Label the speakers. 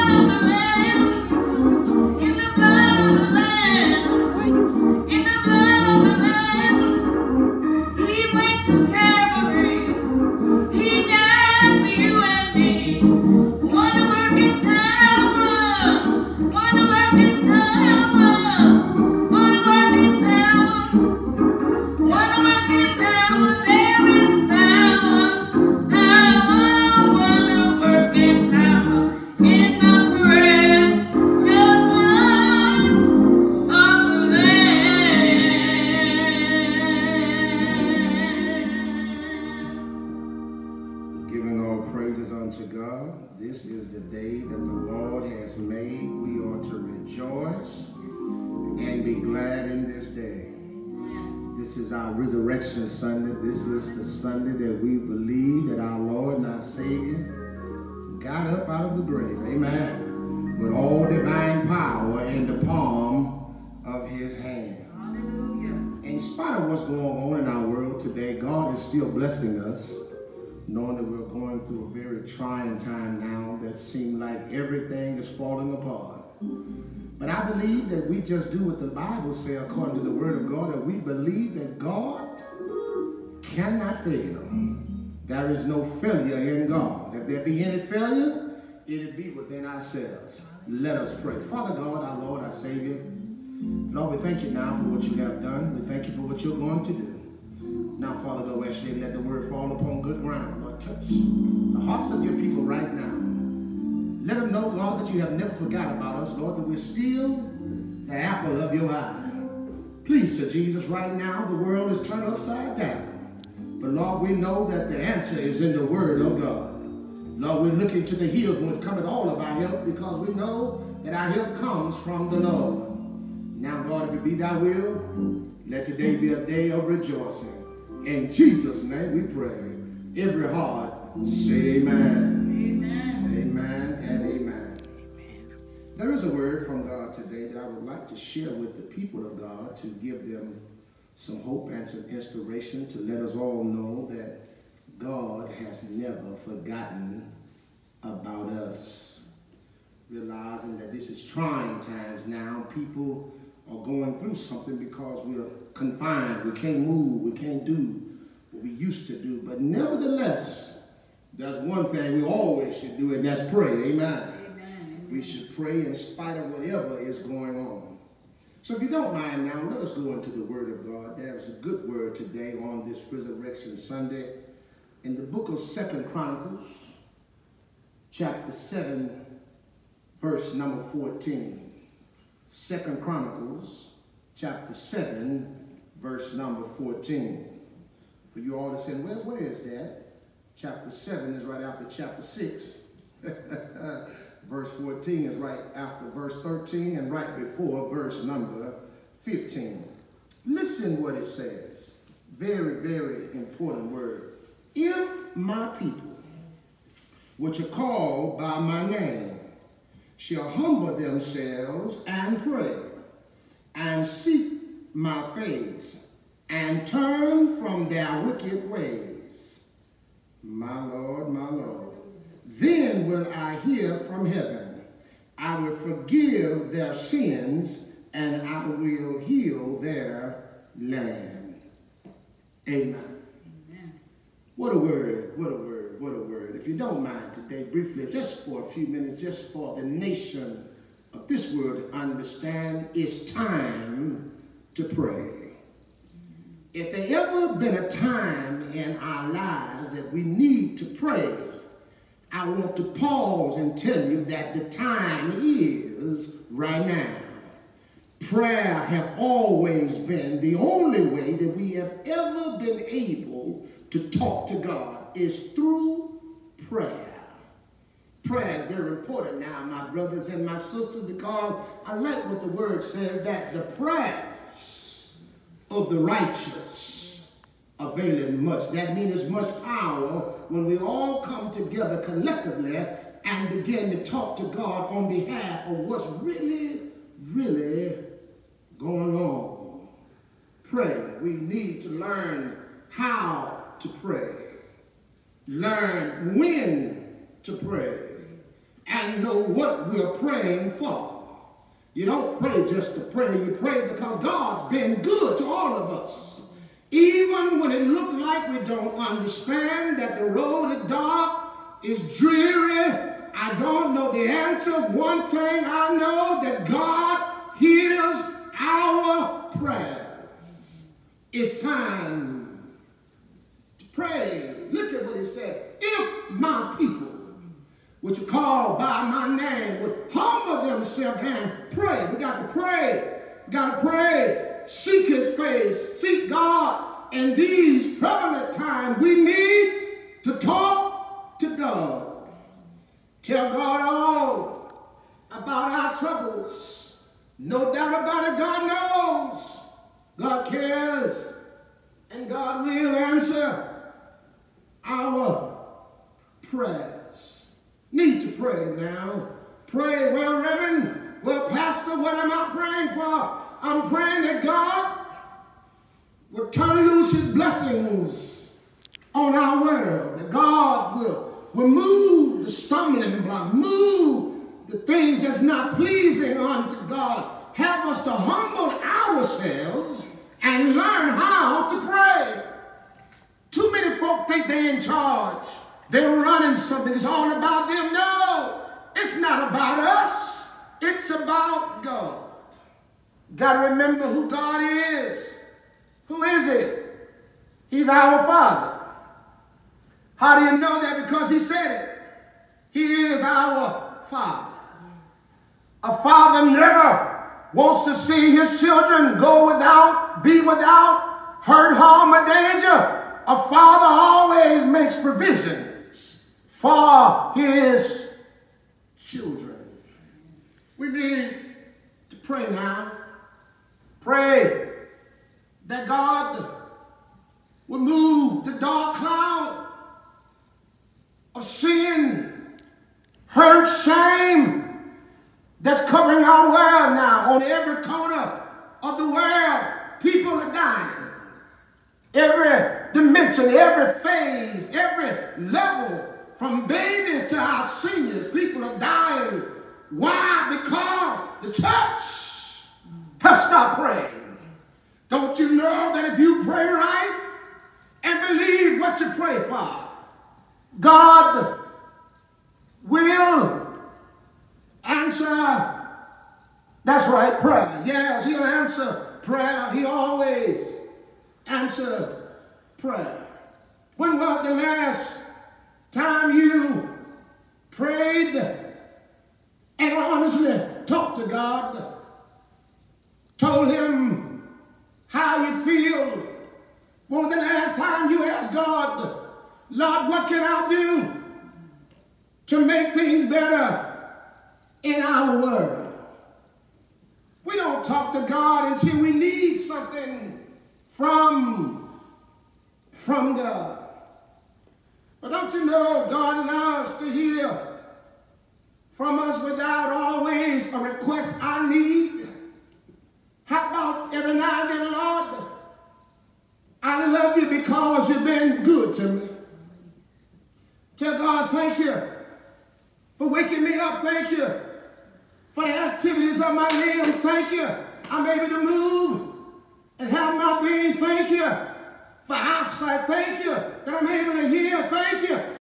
Speaker 1: Amém.
Speaker 2: the day that the Lord has made. We are to rejoice and be glad in this day. This is our Resurrection Sunday. This is the Sunday that we believe that our Lord and our Savior got up out of the grave. Amen. With all divine power in the palm of his hand. Hallelujah. In spite of what's going on in our world today, God is still blessing us knowing that we're going through a very trying time now that seems like everything is falling apart. But I believe that we just do what the Bible says according to the word of God, that we believe that God cannot fail. There is no failure in God. If there be any failure, it'll be within ourselves. Let us pray. Father God, our Lord, our Savior, Lord, we thank you now for what you have done. We thank you for what you're going to do. Now, Father God, we actually let the word fall upon good ground. Lord, touch the hearts of your people right now. Let them know, Lord, that you have never forgot about us, Lord, that we're still the apple of your eye. Please, Sir Jesus, right now the world is turned upside down. But Lord, we know that the answer is in the word of God. Lord, we're looking to the hills when it cometh all of our help because we know that our help comes from the Lord. Now, God, if it be thy will, let today be a day of rejoicing. In Jesus' name we pray. Every heart say amen. Amen. Amen and amen. amen. There is a word from God today that I would like to share with the people of God to give them some hope and some inspiration to let us all know that God has never forgotten about us. Realizing that this is trying times now, people are going through something because we are confined, we can't move, we can't do what we used to do. But nevertheless, there's one thing we always should do, and that's pray. Amen we should pray in spite of whatever is going on. So if you don't mind now, let us go into the Word of God. There's a good word today on this Resurrection Sunday in the book of Second Chronicles, chapter 7, verse number 14. Second Chronicles, chapter 7, verse number 14. For you all to say, well, where is that? Chapter 7 is right after chapter 6. Verse 14 is right after verse 13 and right before verse number 15. Listen what it says. Very, very important word. If my people, which are called by my name, shall humble themselves and pray and seek my face and turn from their wicked ways. My Lord, my Lord. Then will I hear from heaven. I will forgive their sins and I will heal their land. Amen. Amen. What a word, what a word, what a word. If you don't mind today, briefly, just for a few minutes, just for the nation of this world to understand, it's time to pray. If there ever been a time in our lives that we need to pray, I want to pause and tell you that the time is right now. Prayer have always been the only way that we have ever been able to talk to God is through prayer. Prayer is very important now, my brothers and my sisters, because I like what the word says that the prayers of the righteous availing much. That means much power when we all come together collectively and begin to talk to God on behalf of what's really, really going on. Pray. We need to learn how to pray. Learn when to pray. And know what we're praying for. You don't pray just to pray. You pray because God's been good to all of us. Even when it looked like we don't understand that the road is dark, is dreary, I don't know the answer. One thing I know that God hears our prayers. It's time to pray. Look at what he said. If my people, which are called by my name, would humble themselves and pray. We got to pray. Got to pray seek his face, seek God. In these prevalent times, we need to talk to God. Tell God all about our troubles. No doubt about it, God knows. God cares. And God will answer our prayers. Need to pray now. Pray, well, Reverend, well, Pastor, what am I praying for? I'm praying that God will turn loose his blessings on our world. That God will, remove the stumbling block, move the things that's not pleasing unto God. Help us to humble ourselves and learn how to pray. Too many folk think they're in charge. They're running something. It's all about them. No, it's not about us. It's about God. Got to remember who God is. Who is it? He's our Father. How do you know that? Because he said it. He is our Father. A father never wants to see his children go without, be without, hurt, harm, or danger. A father always makes provisions for his children. We need to pray now. Pray that God will move the dark cloud of sin, hurt, shame that's covering our world now on every corner of the world. People are dying. Every dimension, every phase, every level, from babies to our seniors, people are dying. Why? Because the church has stopped praying. Don't you know that if you pray right and believe what you pray for, God will answer. That's right, prayer. Yes, he'll answer prayer. He always answer prayer. When was the last time you prayed and honestly talked to God? Told him how you feel. When was the last time you asked God, Lord, what can I do to make things better in our world? We don't talk to God until we need something from, from God. But don't you know God loves to hear from us without always a request I need? How about every now and then, Lord, I love you because you've been good to me. Tell God, thank you for waking me up. Thank you for the activities of my limbs. Thank you. I'm able to move and have my being. Thank you for eyesight. Thank you that I'm able to hear. Thank you